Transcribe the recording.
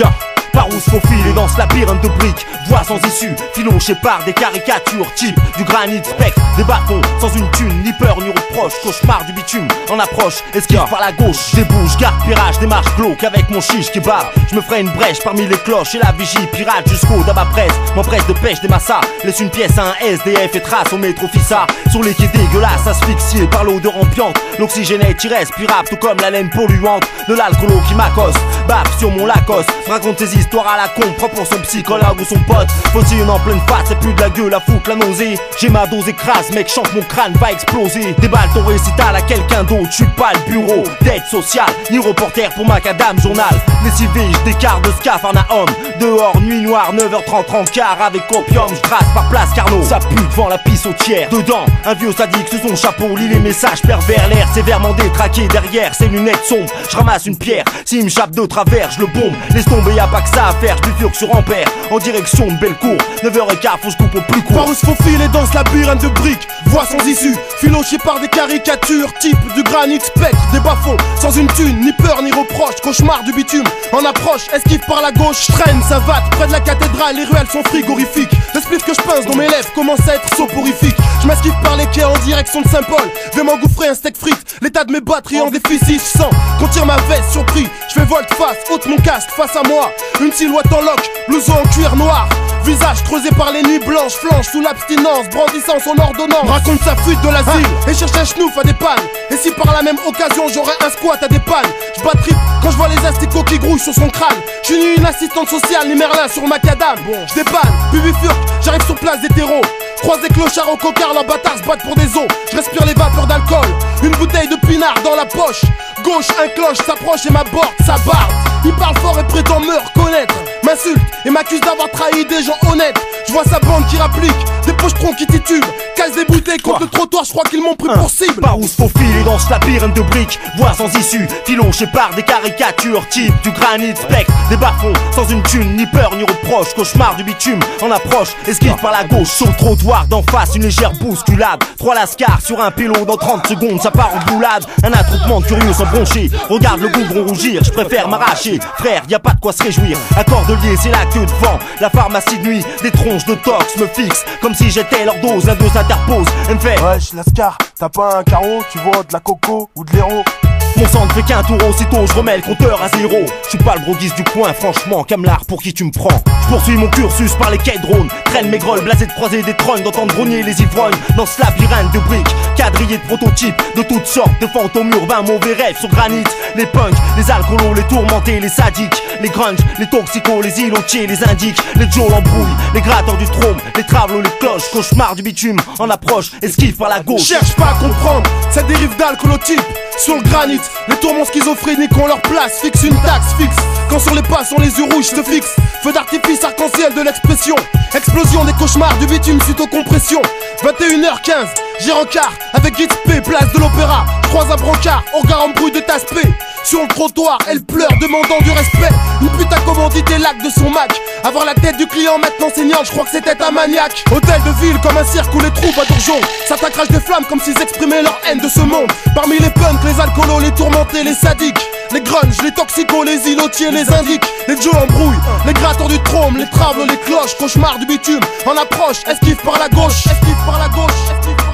야. Ce labyrinthe de briques, voie sans issue, filoché par des caricatures, type du granit spectre, des bâtons sans une thune, ni peur ni reproche, cauchemar du bitume, en approche, esquive par la gauche, débouche, garde pirage, démarche glauque avec mon chiche qui bat, je me ferai une brèche parmi les cloches et la vigie pirate jusqu'au d'abat presse, m'empresse de pêche des massas, laisse une pièce à un SDF et trace au métro Fissa, sur les quais dégueulasses, asphyxiés par l'odeur ambiante, l'oxygène est irrespirable, tout comme la laine polluante. De l'alcoolo qui m'accoste, baf sur mon Lacoste, raconte ses histoires à la con, propre pour son psychologue ou son pote, faut une en pleine face, c'est plus de la gueule à foutre la nausée, j'ai ma dose écrase, mec, chante mon crâne va exploser, déballe ton récital à quelqu'un d'autre, je suis pas le bureau d'aide sociale, ni reporter pour macadam journal, lessivé, je décarte de scaphandre à homme, dehors, nuit noire, 9h30, en quart, avec opium, je par place Carnot, ça pue devant la pisse au tiers, dedans, un vieux sadique sous son chapeau, lit les messages pervers, l'air sévèrement détraqué. Derrière ses lunettes sombres, je ramasse une pierre, s'il me chape de travers, je le bombe, laisse tomber, y a pas que ça à faire, je bifurque sur Ampère, en direction de Bellecour, 9h15, faut je coupe au plus court. Par où se faufile et dans ce labyrinthe de briques, voie sans issue, filoché par des caricatures, type du granit spectre, des bas-fonds, sans une thune, ni peur ni reproche, cauchemar du bitume, en approche, esquive par la gauche, je traîne, ça va, près de la cathédrale, les ruelles sont frigorifiques, l'esprit que je pince dans mes lèvres commence à être soporifique, je m'esquive par les quais en direction de Saint-Paul, vais m'engouffrer un steak frites, l'état de mes batteries en déficit, je sens qu'on tire ma veste surpris, je fais volte-face, ôte mon casque face à moi, une silhouette en loque, blouson en cuir noir, Visage creusé par les nuits blanches, flanche sous l'abstinence, brandissant son ordonnance. Raconte sa fuite de l'asile et cherche un schnouf à des pannes. Et si par la même occasion j'aurais un squat à des pannes, je trip quand je vois les asticots qui grouillent sur son crâne. Je suis ni une assistante sociale ni Merlin sur macadam. Bon, je dépanne, bifurque, j'arrive sur place des terreaux. Croise des clochards au cocard, leurs bâtards se battent pour des os. Je respire les vapeurs d'alcool, une bouteille de pinard dans la poche. Gauche, un cloche s'approche et m'aborde, sa barbe. Il parle fort et prétend me reconnaître. M'insulte et m'accuse d'avoir trahi des gens honnêtes. Je vois sa bande qui rapplique, des pochetrons qui titubent, casse des bouteilles contre le trottoir, je crois qu'ils m'ont pris pour cible. Par où se faufile dans ce labyrinthe de briques, voie sans issue, filoché par des caricatures, type du granit. Spectre, des bas-fonds, sans une thune, ni peur ni reproche, cauchemar du bitume, en approche, esquive par la gauche, sur le trottoir d'en face, une légère bousculade, trois lascars sur un pélo dans 30 secondes, ça part en boulade, un attroupement de curieux sans broncher, regarde le goudron rougir, je préfère m'arracher, frère, y a pas de quoi se réjouir, à c'est la queue devant, la pharmacie de nuit, des tronches de tox me fixent, comme si j'étais leur dose, la dose interpose, elle me fait Wesh, Lascar, t'as pas un carreau, tu vois de la coco ou de l'héros mon sang ne fait qu'un tour aussitôt, je remets le compteur à zéro. Je suis pas le broguiste du coin, franchement, Camelard pour qui tu me prends. Poursuis mon cursus par les quais drones, traîne mes grolles, blasé de croiser des trônes, d'entendre grogner les ivrognes dans ce labyrinthe de briques, quadrillé de prototypes, de toutes sortes de fantômes urbains, mauvais rêves sur granit. Les punks, les alcoolos, les tourmentés, les sadiques, les grunge, les toxicos, les îlotiers, les indiques, les Joe l'embrouille, les gratteurs du trône, les travelots, les cloches, cauchemar du bitume, en approche, esquive par la gauche. Cherche pas à comprendre cette dérive d'alcoolotype sur le granit. Les tourments schizophréniques ont leur place, fixe une taxe fixe. Quand sur les pas sont les yeux rouges, te fixe. Feu d'artifice arc-en-ciel de l'expression. Explosion des cauchemars du bitume suite aux compressions. 21h15, Girencard avec Gitz P, place de l'opéra. Je croise un brancard, au en bruit de tasse P. Sur le trottoir, elle pleure, demandant du respect. Une putain commandité lac de son Mac. Avoir la tête du client maintenant saignante, je crois que c'était un maniaque. Hôtel de ville comme un cirque où les troupes à Dourjon. Certains crachent des flammes comme s'ils exprimaient leur haine de ce monde. Parmi les punks, les alcoolos, les tourmentés, les sadiques. Les grunge, les toxicos, les îlotiers, les indiques, les dieux embrouillent, les gratteurs du trôme, les trables, les cloches, cauchemar du bitume, en approche, esquive par la gauche, esquive par la gauche, esquive par la gauche.